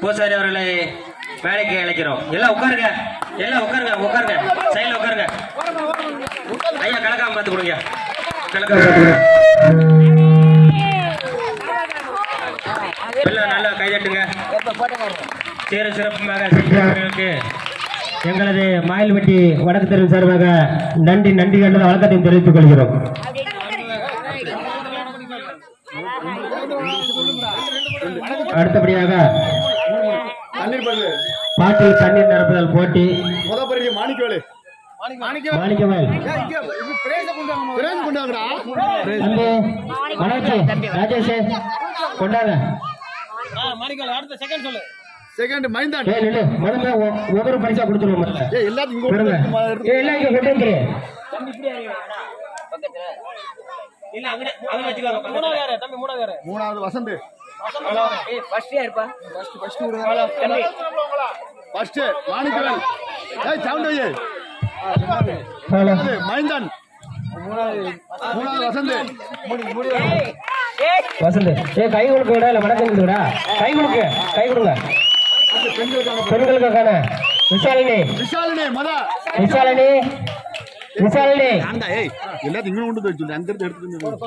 பூசாரி அவர்களை வேலைக்கு அழைக்கிறோம். எல்லாம் உட்காருங்க. எல்லாம் உட்காருங்க உட்காருங்க. சைட்ல உட்காருங்க. ஐயா கணக்காம பார்த்து கொடுங்க. கணக்காம பார்த்து எல்லாம் நல்லா கைதட்டுங்க. சீர சிறப்புமாக செஞ்சவர்களுக்கு எங்களது மாயில்வெட்டி வடக்கு தெரு சார்பாக நன்றி நன்றி என்ற வழக்கத்தையும் தெரிவித்துக் கொள்கிறோம். அடுத்தபடியாக பாட்டில் தண்ணீர் நிரப்புதல் போட்டி. மாணிக்கவேலு. மாணிக்கவேல். தம்பி ராஜேஷ் கொண்டாங்க செகண்ட் மைந்தான் ஏய் நில்லு. முதல்ல ஒவ்வொரு பரிசா கொடுத்துருவோம் முதல்ல. ஏய் எல்லாத்தையும் இங்க கொடுங்க ஏய் எல்லாம் இங்க கொண்டு வந்துரு. மூணாவது வசந்த். ஃபர்ஸ்ட் ஏய் சவுண்ட் வையே ஹலோ அது மைந்தான்? மூணாவது. வசந்த். வசந்த். ஏ கை கொடுக்க விட இல்ல வணக்கம் கொடுக்க விடா கை கொடுக்க கை கொடுங்க. பெண்களுக்கான விசாலினி. விஷாலினி மத. விசாலினி. விசாலினி. ஆண்டா ஏய். எல்லாத்தையும் இங்க கொண்டு போய் சொல்லு அங்க இருந்து எடுத்துட்டு வந்து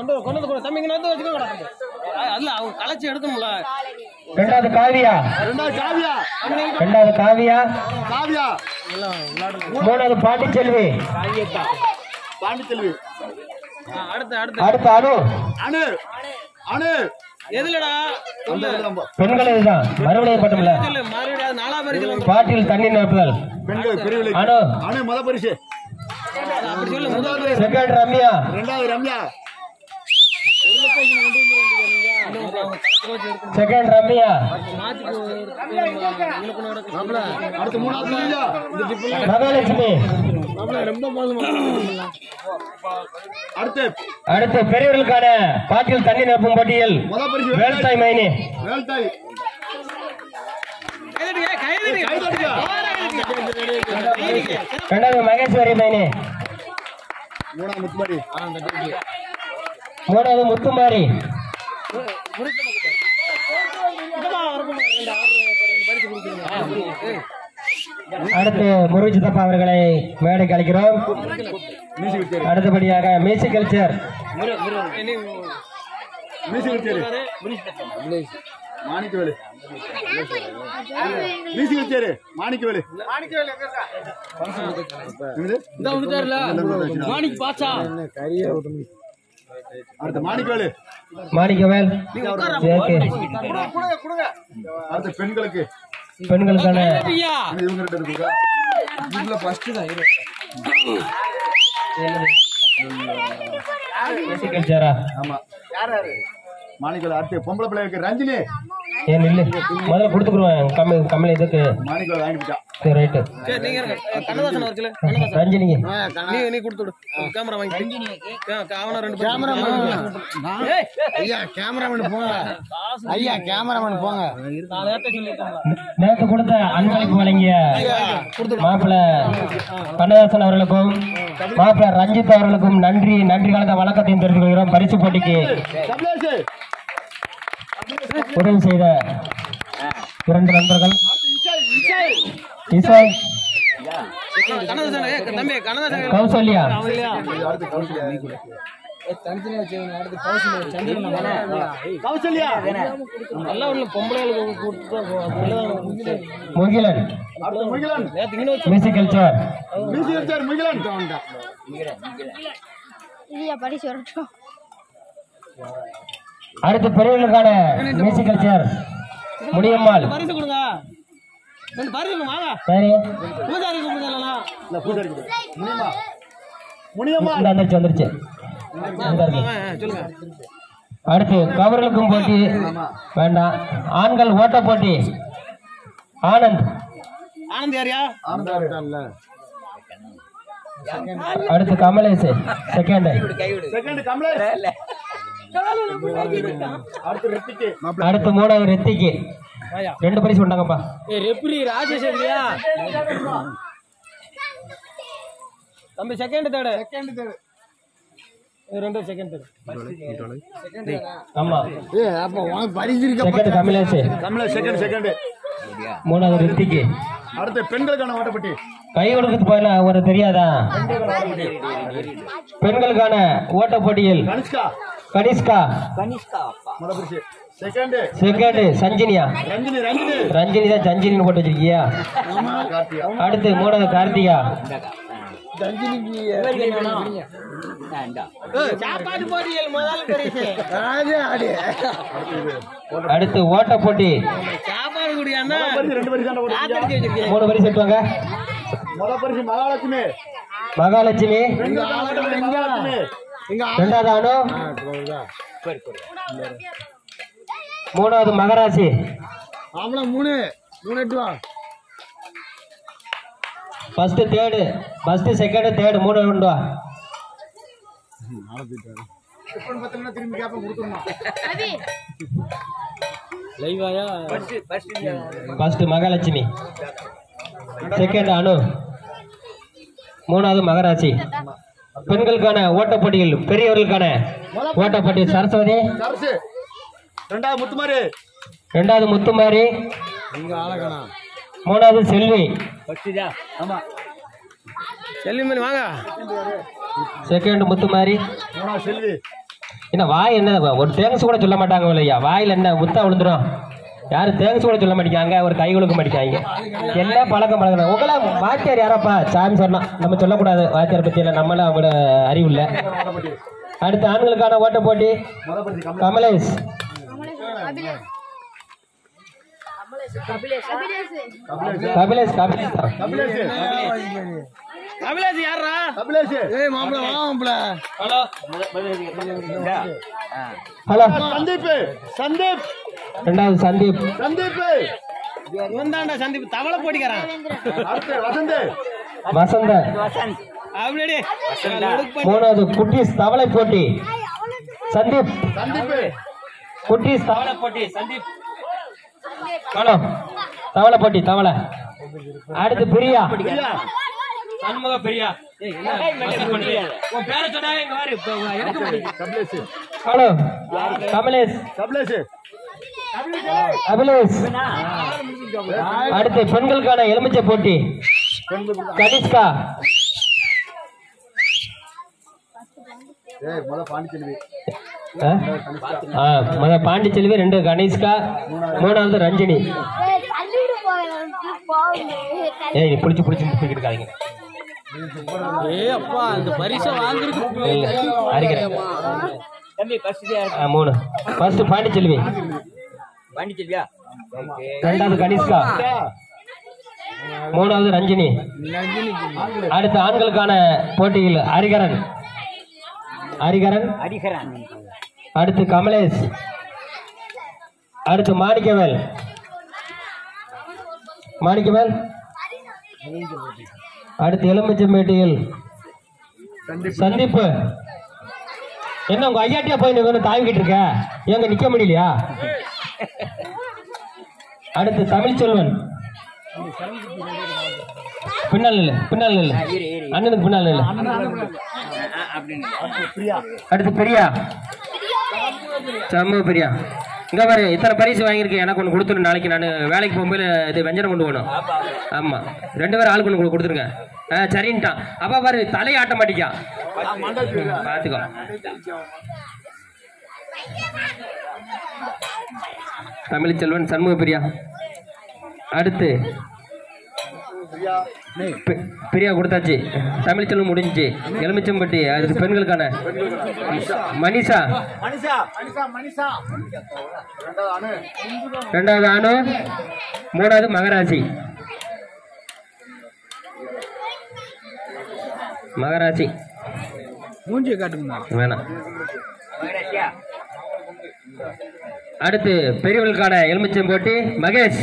ரெண்டாவது காவியா. ரெண்டாவது காவியா. ரெண்டாவது காவியா. காவியா. மூணாவது பாண்டிச்செல்வி. பாண்டிச்செல்வி. அடுத்து அனு. அணு அணு எதுலடா? அந்த இதுல போ. பெண்கள் இதுதான். மறுபடியும் பட்டமில்ல பாட்டில் தண்ணி நிரப்புதல் பெண்கள் பிரிவிலை அனு. அணு மத பரிசு. செகண்ட் ரம்யா ரெண்டாவது ரம்யா செகண்ட் ரம்யா. மகாலட்சுமி அடுத்து பெரியவர்களுக்கான பாட்டில் தண்ணி நிரப்பும் போட்டியில் வேல்தாய் மைனி வேல்தாய் கைதடி கை தட்டுங்க. ரெண்டாவது மகேஸ்வரி மைனி மூணாவது முத்துமாரி. மூணாவது முத்துமாரி. அடுத்து அவர்களை மேடைக்கு அழைக்கிறோம். அடுத்தபடியாக music culture. Manikavelu. Music chair Manikavelu. என்னது? மாணிக்கு பாச்சா அடுத்து மாணிக்கவேலு. மாணிக்கவேல். சேர்க்கு அடுத்து பெண்களுக்கு. பெண்களுக்கான மாணிக்கவேலு. அடுத்து பொம்பளை பிள்ளைகளுக்கு ரஞ்சினி. ஏன் இல்லை முதல்ல கொடுத்துக்குருவேன். கம்மி கம்மி இதுக்கு சரி ரைட்டு. நீ நீ கேமரா வாங்கி அவன ரெண்டு ஐயா கேமராமேன் போங்க. ஐயா கேமராமேன் போங்க. நான் நேரத்தை சொல்லிட்டேன் நேற்று கொடுத்த அன்பளிப்பு வழங்கிய மாப்பிள்ள கண்ணதாசன் அவர்களுக்கும் மாப்பிள்ள ரஞ்சித் அவர்களுக்கும் நன்றி நன்றி கலந்த வணக்கத்தையும் தெரிவித்துக் கொள்கிறோம். பரிசு போட்டிக்கு உதவி செய்த இரண்டு நண்பர்கள். இசை. கண்ணதாசன் ஏய், தம்பி கண்ணதாசன் கௌசல்யா. முகிலன். அடுத்து முகிலன். நேத்து இங்கே music culture music chair Mugilan. இல்லையா படிச்சு வரட்டும். அடுத்து பெரியவர்களுக்கான மியூசிக் கல்ச்சர் முடியம்மாள் பரிசு கொடுங்க. ரெண்டு பரிசு கொடுங்க, வாங்க. சரி. வந்துருச்சு. வந்துருச்சு அடுத்து கவர்களுக்கும் போட்டி. வேண்டாம். ஆண்கள் ஓட்ட போட்டி. ஆனந்த். ஆனந்த் யாரியா அடுத்து கமலேஷ். Second second Kamlesh. அடுத்து ரித்திக்கு. அடுத்து மூணாவது ரித்திக்கு. ரெண்டு பரிசு உண்டாங்கப்பா. ஏய் ரெப்ரி ராஜேஷ் இல்லையா தம்பி செகண்ட் தேர்டு செகண்ட் தேர்ட் ரெண்டு செகண்ட் ஆமா. ஏ அப்ப உனக்கு பரிசு இருக்க? Second Kamalesh Kamala second second மூணாவது ரித்திக்கு. அடுத்து பெண்களுக்கான ஓட்டப்பட்டி. கை கொடுக்கறது போயில ஒரு தெரியாதா? பெண்களுக்கான ஓட்ட போட்டியில் கனிஷ்கா. கனிஷ்கா செகண்ட். செகண்ட் சஞ்சினியா. ரஞ்சினி ரஞ்சினி. ரஞ்சினி தான் சஞ்சினின்னு போட்டு வச்சிருக்கியா? கார்த்தியா அடுத்து மூணாவது கார்த்திகா. சாப்பாடு போட்டியல் முதல் பரிசு. அடுத்து ஓட்ட போட்டி. மூணு பரிசு எடுத்துவாங்க முத பரிசு மகாலட்சுமி. மகாலட்சுமி. மகாலட்சுமி. ரெண்டாவது மூணாவது மகராசி. ஆமலா மூணு. மூணு எட்டு வா. First third. First second third மூணு வா. திரும்பி கேப்ப அபி லைவாயா ஃபர்ஸ்ட் மகாலட்சுமி. செகண்ட் அணு மூணாவது மகராசி. பெண்களுக்கான ஓட்டப் போட்டிகள் பெரியவர்களுக்கான ஓட்டப் போட்டி சரஸ்வதி ரெண்டாவது முத்துமாரி. ரெண்டாவது முத்துமாரி. மூணாவது செல்வி. செல்லிமணி வாங்க. செகண்ட் முத்துமாரி. மூணாவது செல்வி. என்ன வாய் என்ன ஒரு தேங்க்ஸ் கூட சொல்ல மாட்டாங்க இல்லையா? வாயில் என்ன முத்தா விழுந்துரும்? யாரும் தேங்க்ஸ் கூட சொல்ல மாட்டேங்காங்க ஒரு கை கொடுக்க மாட்டேங்காங்க எல்லாம் பழக்கம் பழக்கம் உங்களை வாத்தியார் யாரப்பா? சாமி சொன்னா நம்ம சொல்லக்கூடாது. வாத்தியார் பத்தி எல்லாம் நம்மளும் அவங்கள அறிவு இல்லை. அடுத்து ஆண்களுக்கான ஓட்ட போட்டி. கமலேஷ். கபிலேஷ் கபிலேஷ். கபிலேஷ் கபிலாஜி யாரா கபிலேஷ் ஏய் மாப்பிள வா மாப்பிள. ஹலோ. சந்தீப் சந்தீப். ரெண்டாவது சந்தீப். சந்தீப். இவன் தான்டா சந்தீப். தவளை போட்டிக்கிறான் அடுத்து வசந்த். வசந்த. அப்படியே மூணாவது குட்டீஸ் தவளை போட்டி. சந்தீப். சந்தீப். குட்டீஸ் தவளை போட்டி சந்தீப். ஹலோ. தவளை போட்டி தவளை. அடுத்து பிரியா. பிரியா. சண்முக பிரியா? உன் பேரை இங்க வாரு. கபிலேஷ். ஹலோ. கமலேஷ் கபிலேஷ். அபிலேஷ் அடுத்து பெண்களுக்கான எலுமிச்சை போட்டி. கனிஷ்கா. பாண்டிச்செல்வி. ஆ? ஆ, முத பாண்டிச்செல்வி ரெண்டு கனிஷ்கா மூணாவது ரஞ்சினி. ஏய் போகலாம் போகுது ஏய் ஏய் அப்பா அந்த பரிசை மூணு. ஃபர்ஸ்ட் பாண்டிச்செல்வி. ரெண்டாவது கனிஷ்கா. மூணாவது ரஞ்சினி. அடுத்து ஆண்களுக்கான போட்டியில் ஹரிகரன். ஹரிகரன். அடுத்து கமலேஷ். அடுத்து மாணிக்கவேல். மாணிக்கவேல். அடுத்து எலுமிச்சம்பேட்டையில் சந்திப்பு. என்ன உங்க ஐயாட்டியா போய் நீங்க வந்து தாவிக்கிட்டு இருக்க? ஏங்க நிக்க முடியலையா? அடுத்து தமிழ்ச்செல்வன். பின்னால் இல்ல பின்னால் இல்ல அண்ணனுக்கு பின்னால் இல்ல அடுத்து பிரியா. சமூக பிரியா. இங்க பாரு இத்தனை பரிசு வாங்கியிருக்கேன். எனக்கு ஒன்று கொடுத்துரு நாளைக்கு நான் வேலைக்கு போகும்போது இது வெஞ்சனம் கொண்டு போகணும். ஆமா. ரெண்டு பேரும் ஆளுக்கு ஒன்று கொடுத்துருங்க. ஆ சரின்ட்டான் அப்பா பாரு தலையை ஆட்ட மாட்டிக்கா. பார்த்துக்கோ தமிழ்ச்செல்வன் சண்முக பிரியா அடுத்து. பிரியா கொடுத்தாச்சு. தமிழ்ச்செல்வன் முடிஞ்சுச்சு. எலுமிச்சம்பட்டி அடுத்து பெண்களுக்கான. மனிஷா. ரெண்டாவது அணு. மூணாவது மகராசி. மகராசி. காட்டுங்க வேணாம். அடுத்து பெரியவர்களுக்கான எலுமிச்சம் போட்டி மகேஷ்.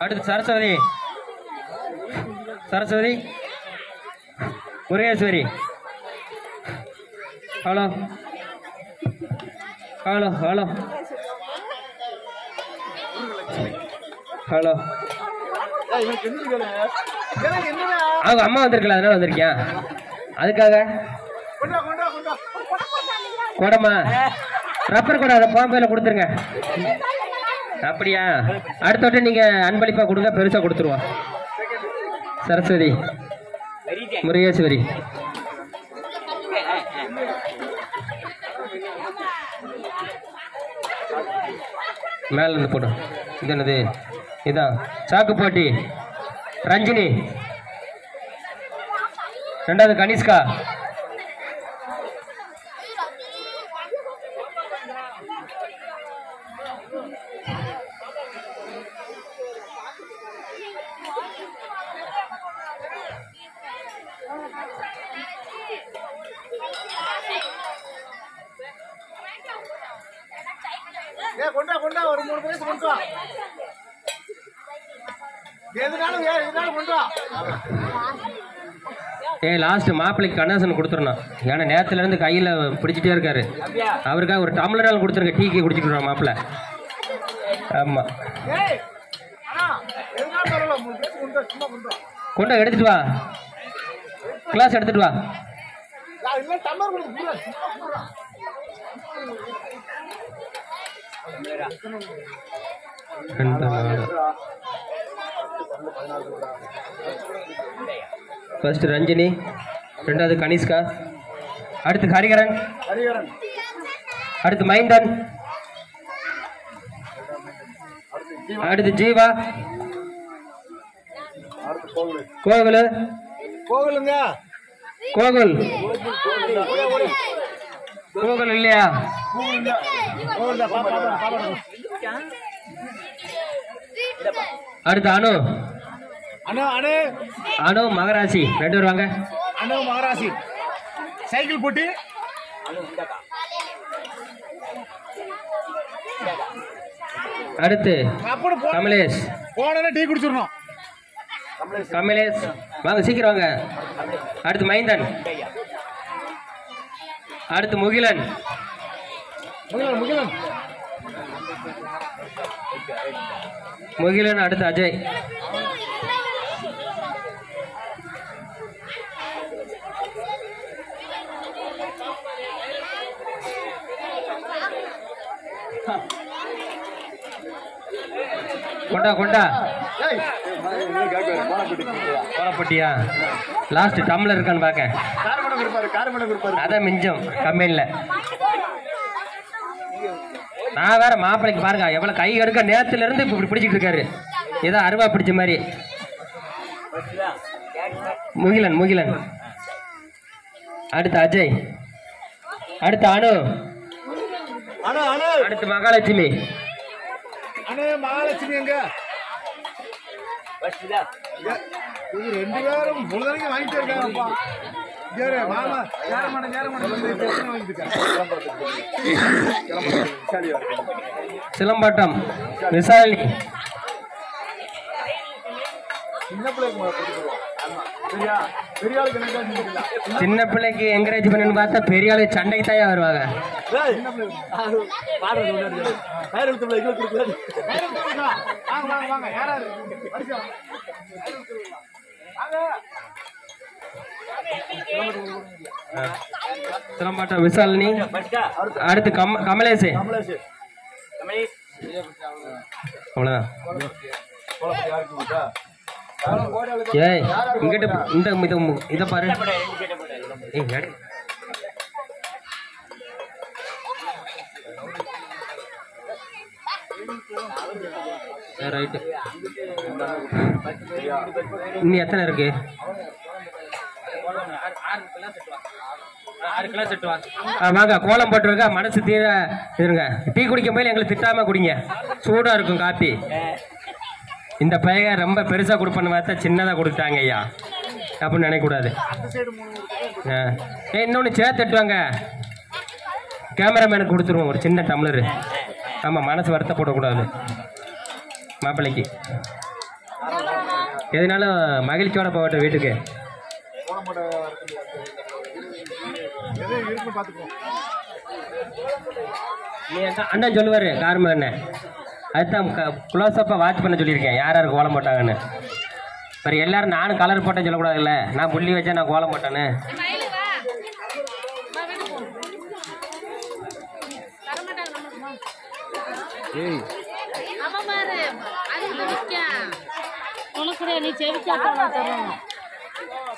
அடுத்து Saraswathi. Saraswathi. Murugeswari. Hello hello hello hello அவங்க அம்மா வந்திருக்கல அதனால வந்திருக்கேன் அதுக்காக. குடமா? ரப்பர் கூட அதை பாம்பையில் கொடுத்துருங்க. அப்படியா? அடுத்த வட்டம் நீங்க அன்பளிப்பா கொடுங்க பெருசா கொடுத்துருவோம். சரஸ்வதி. முருகேஸ்வரி. மேல இருந்து போடும் இது என்னது? இதான். சாக்கு போட்டி. ரஞ்சினி. ரெண்டாவது கனிஷ்கா. கொண்டா கொண்டா ஒரு மூணு பிரைஸ் கொண்டு வா எதுனாலும் எதுனாலும் கொண்டு. வா ஏய் லாஸ்ட் மாப்பிள்ளைக்கு கண்ணாசன் கொடுத்துடணும். ஏன்னா நேரத்துல இருந்து கையில பிடிச்சிட்டே இருக்காரு. அவருக்காக ஒரு டம்ளரால் கொடுத்துருங்க. டீக்கு குடிச்சிட்டு மாப்பிள்ளை. ஆமா. கொண்டா எடுத்துட்டு வா. கிளாஸ் எடுத்துட்டு வா நான் இல்ல டம்மர் கொடுத்து பூரா சும்மா பூரா ஃபர்ஸ்ட் ரஞ்சினி ரெண்டாவது கனிஷ்கா. அடுத்து ஹரிகரன். அடுத்து மைந்தன். அடுத்து ஜீவா. கோகுல் கோவிலுங்க. கோகுல். கோகுல் இல்லையா? அடுத்து அனு. அண்ணா அண்ணே அனு மகராசி. ரெண்டு பேர் வாங்க. அண்ணா மகராசி. சைக்கிள் போட்டி. அடுத்து கமலேஷ். போனே டீ குடிச்சிடணும். கமலேஷ். வாங்க சீக்கிரம் வாங்க. அடுத்து மைந்தன். அடுத்து முகிலன். முகிலன் முகிலன். முகிலன் அடுத்து அஜய். கொண்டா கொண்டா. கோலப்பட்டியா? லாஸ்ட் டம்ளர் இருக்கான்னு இருப்பாரு அதான் மிஞ்சம் கம்பெனியில் நான் வேற மாப்பிளைக்கு பாருங்க எவ்வளவு கை எடுக்க நேரத்துல இருந்து இப்ப இப்படி பிடிச்சிட்டு இருக்காரு. ஏதோ அருவா பிடிச்ச மாதிரி. முகிலன் முகிலன். அடுத்து அஜய். அடுத்து அனு. அடுத்து மகாலட்சுமி. மகாலட்சுமி எங்க? ரெண்டு பேரும் வாங்கிட்டே இருக்காங்கப்பா. சிலம்பாட்டம் விசாலினி சின்ன பிள்ளைக்கு என்கரேஜ் பண்ணு பார்த்தா பெரிய ஆளு சண்டைக்கு தாயா வருவாங்க. சின்ன சிலம்பாட்டம் விசாலினி. அடுத்து கம் கமலேஷே அவ்வளோதான் ஏய் இங்கிட்ட இந்த இத பாரு. ஏய் எடு. ரைட்டு இன்னும் எத்தனை இருக்கு? ஆ, வாங்க கோலம் போட்டுருங்க. மனசு தீர இருங்க. டீ குடிக்கும் போது எங்களுக்கு திட்டாம குடிங்க. சூடா இருக்கும் காப்பி. இந்த பையன் ரொம்ப பெருசா கொடுப்பேன்னு பார்த்தா சின்னதா கொடுத்தாங்க ஐயா. அப்படின்னு நினைக்கக்கூடாது. ஏய் இன்னொன்று சேர்த்து எட்டுவாங்க கேமராமேனுக்கு கொடுத்துருவோம் ஒரு சின்ன டம்ளரு ஆமாம் மனசு வருத்தப்படக்கூடாது. மாப்பிள்ளைக்கு. எதுனாலும் மகிழ்ச்சியோட போகட்டும் வீட்டுக்கு. எது நீ அண்ணன் சொல்லுவார் கார்ம அண்ணன். அதுதான் க்ளோஸ் அப்பாக வாட்ச் பண்ண சொல்லியிருக்கேன் யார் யாருக்கு கோலம் போட்டாங்கன்னு. சரி எல்லாரும் நானும் கலர் போட்டேன்னு சொல்லக்கூடாதுல்ல. நான் புள்ளி வச்சா நான் கோலம் போட்டேன்னு. பாரு அதுக்கு நீ செவிச்சா தரும்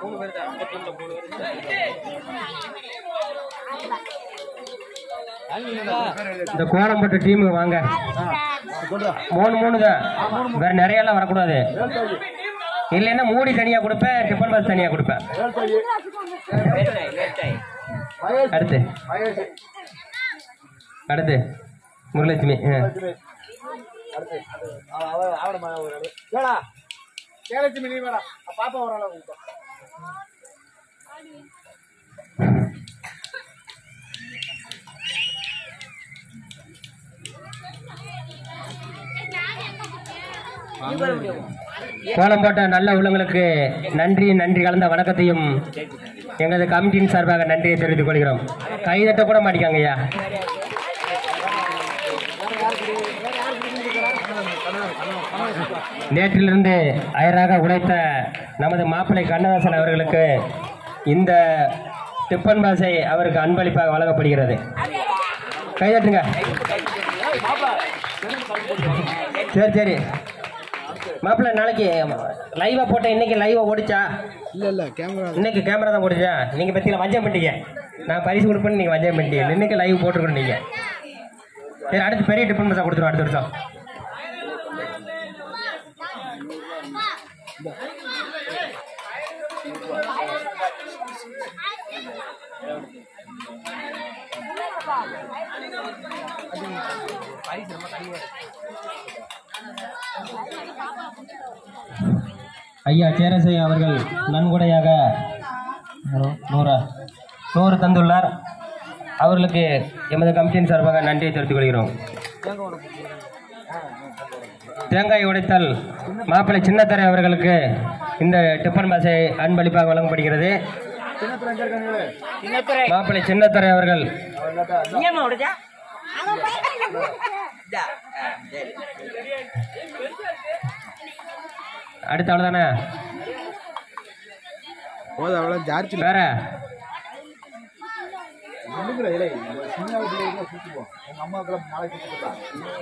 மூணு பேர் தான் மூணு பேர் இந்த கோலம் போட்ட டீமுக்கு வாங்க மூணு மூணு தான் வேற நிறைய எல்லாம் வரக்கூடாது இல்லைன்னா மூடி தனியா கொடுப்பேன் டிஃபன் பாக்ஸ் தனியா கொடுப்பேன் அடுத்து அடுத்து முருலட்சுமி ஆ. ஏடா கேலட்சுமி நீ வேடா பாப்பா வராளா கோலம் நல்ல உள்ளங்களுக்கு நன்றி நன்றி கலந்த வணக்கத்தையும் எங்களது கமிட்டியின் சார்பாக நன்றியை தெரிவித்துக் கொள்கிறோம். கைதட்ட கூட மாட்டிக்காங்க ஐயா. நேற்றிலிருந்து அயராக உழைத்த நமது மாப்பிள்ளை கண்ணதாசன் அவர்களுக்கு இந்த டிப்பன் பாசை அவருக்கு அன்பளிப்பாக வழங்கப்படுகிறது. கைதட்டுங்க சரி சரி. மாப்பிள்ளை நாளைக்கு லைவா போட்ட இன்னைக்கு லைவா ஓடிச்சா? இல்ல இல்ல கேமரா இன்னைக்கு கேமரா தான் ஓடிச்சா? நீங்க பத்தியில வஞ்சம் பண்ணிட்டீங்க. நான் பரிசு கொடுப்பேன்னு நீங்க வஞ்சம் பண்ணிட்டீங்க. இன்னைக்கு லைவ் போட்டுருக்கணும் நீங்க. சரி அடுத்து பெரிய டிஃபன் பஸ்ஸா கொடுத்துருவோம் அடுத்த வருஷம். ஐயா சேரசை அவர்கள் நன்கொடையாக நூறா. நூறு தந்துள்ளார். அவர்களுக்கு எமது கமிட்டியின் சார்பாக நன்றியை தெரிவித்துக் கொள்கிறோம். தேங்காய் உடைத்தல் மாப்பிள்ளை சின்னத்தரை அவர்களுக்கு இந்த டிஃபன் பாசை அன்பளிப்பாக வழங்கப்படுகிறது. மாப்பிள்ளை சின்னத்தரை அவர்கள் அடுத்த அவ்வளோதானே போது அவ்வளோ ஜார்ஜ் வேற?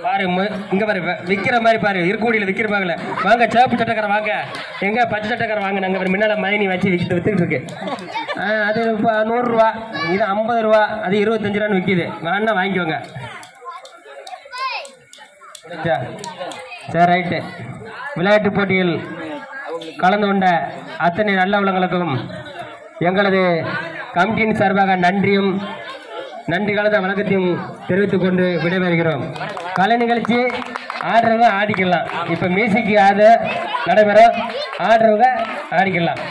பாரு இங்க பாரு விக்கிற மாதிரி பாரு. இருக்கக்கூடியில விக்கிறப்பாங்கல்ல வாங்க சிவப்பு சட்டக்கார வாங்க. எங்க பச்சை சட்டக்கார வாங்க நாங்க முன்னால மதினி வச்சு விக்கிட்டு இருக்கு. ஆ, அது இப்போ நூறுரூவா இது ஐம்பது ரூபா அது இருபத்தஞ்சு ரூபான்னு விற்கிது வேணா வாங்கிக்கோங்க. சரி ரைட்டு. விளையாட்டுப் போட்டியில் கலந்து கொண்ட அத்தனை நல்லவளங்களுக்கும் எங்களது கமிட்டியின் சார்பாக நன்றியும் நன்றி கலந்த வணக்கத்தையும் தெரிவித்துக் கொண்டு விடைபெறுகிறோம். கலை நிகழ்ச்சி ஆடுறவங்க ஆடிக்கலாம். இப்போ மியூசிக் ஆத நடைபெறும். ஆடுறவங்க ஆடிக்கலாம்.